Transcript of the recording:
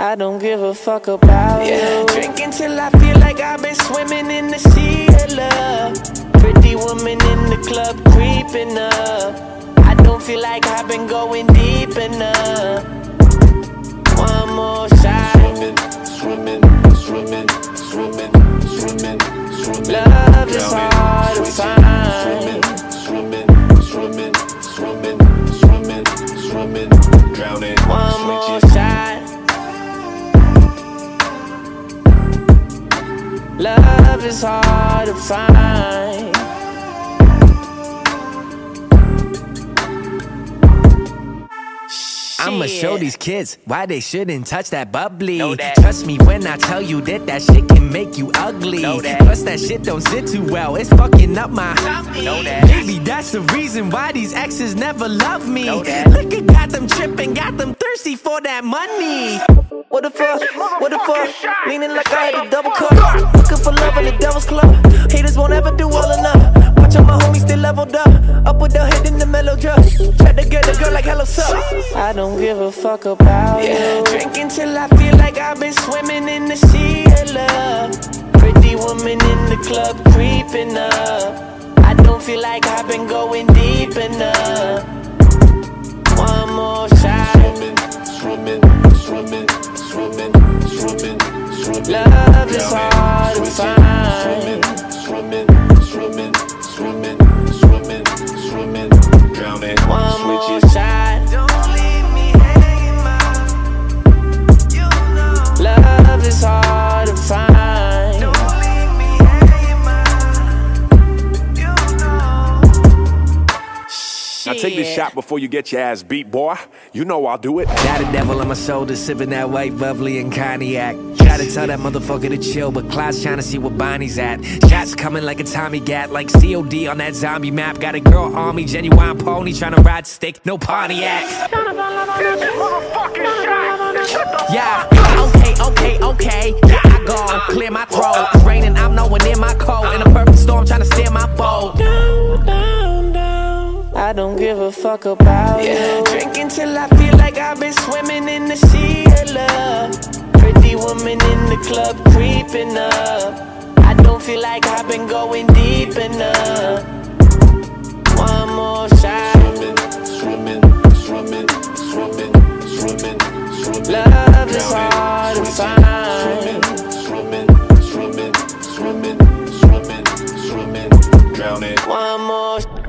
I don't give a fuck about yeah. you. Drinking till I feel like I've been swimming in the sea of love. Pretty woman in the club creeping up. I don't feel like I've been going deep enough. One more shot. Swimming, swimming, swimming, swimming, swimming, swimming. Love is hard to find. Love is hard to find. I'ma show these kids why they shouldn't touch that bubbly. That. Trust me when I tell you that that shit can make you ugly. That. Plus that shit don't sit too well. It's fucking up my. That. Maybe that's the reason why these exes never love me. Look. Liquor got them tripping, got them thirsty for that money. What the fuck? What the fuck? Leaning like I had a double cup. Haters won't ever do well enough. Watch out, my homies still leveled up. Up with the head in the mellow drug. Try to get the girl like hello sup. I don't give a fuck about yeah. you. Drinking till I feel like I've been swimming in the sea of love. Pretty woman in the club creeping up. I don't feel like I've been going deep enough. One more shot. Swimming, swimming, swimming, swimming, swimming. Love is hard to find. Swimming, Now take this shot before you get your ass beat, boy. You know I'll do it. Got a devil on my shoulder, sipping that white bubbly and cognac. Try to tell that motherfucker to chill, but Clyde's trying to see where Bonnie's at. Shots coming like a Tommy Gat, like COD on that zombie map. Got a girl on me, Ginuwine pony, trying to ride stick, no Pontiac. Yeah, okay, okay, okay. I don't give a fuck about you. Drinking till I feel like I've been swimming in the sea of love. Pretty woman in the club creeping up. I don't feel like I've been going deep enough. One more shot. Swimming, swimming, swimming, swimming, swimming. Love is hard to find. Swimming, swimming, swimming, swimming, swimming, drowning. One more.